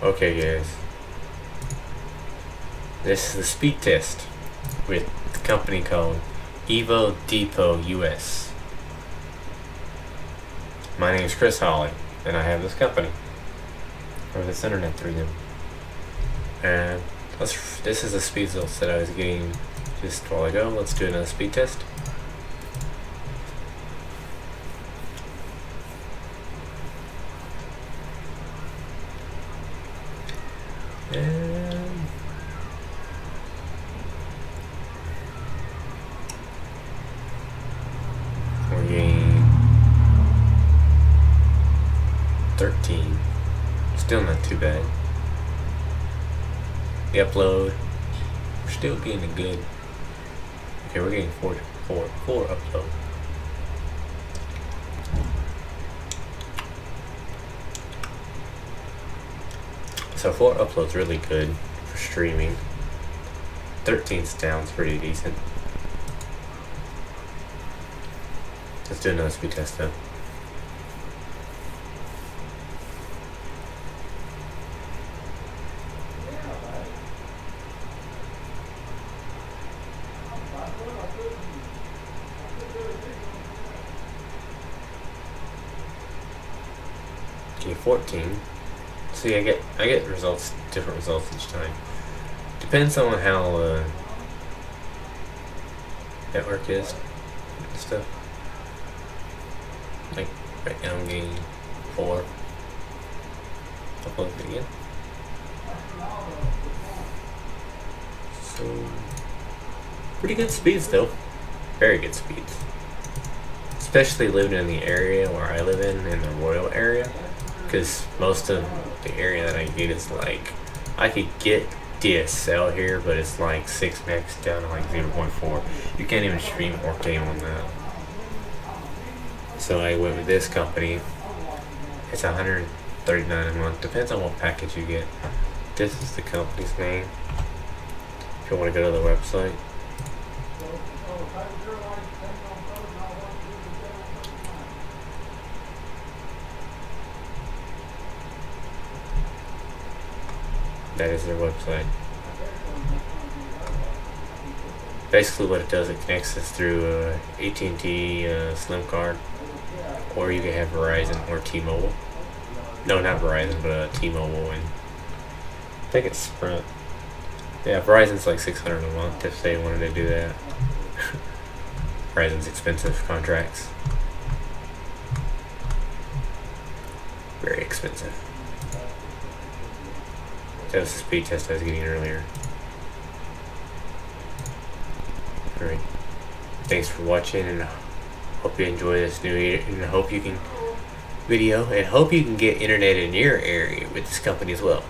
Okay guys. This is the speed test with the company called EVDO Depot US. My name is Chris Holly and I have this company. Or this internet through them. And this is the speed results that I was getting just a while ago. Let's do another speed test. And 13. Still not too bad. The upload, we're still getting a good. Okay, we're getting four, four, four upload. So four uploads really good for streaming. 13 sounds pretty decent. Let's do another speed test though. Okay, 14. See, I get I get results, different results each time. Depends on how uh, network is and stuff. Like right now, I'm getting four uploads again. So pretty good speeds though, very good speeds. Especially living in the area where I live in, in the Royal area, because most of the area that I get is like I could get DSL here, but it's like six max down to like 0.4. You can't even stream 4K on that. So I went with this company. It's 139 a month. Depends on what package you get. This is the company's name. If you want to go to the website. That is their website. Basically, what it does, it connects us through uh, AT&T uh, SIM card, or you can have Verizon or T-Mobile. No, not Verizon, but uh, T-Mobile, and I think it's Sprint. Yeah, Verizon's like 600 a month if they wanted to do that. Verizon's expensive contracts. Very expensive. That was the speed test I was getting earlier. Alright. Thanks for watching and hope you enjoy this new and hope you can video and hope you can get internet in your area with this company as well.